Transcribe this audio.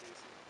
Jason.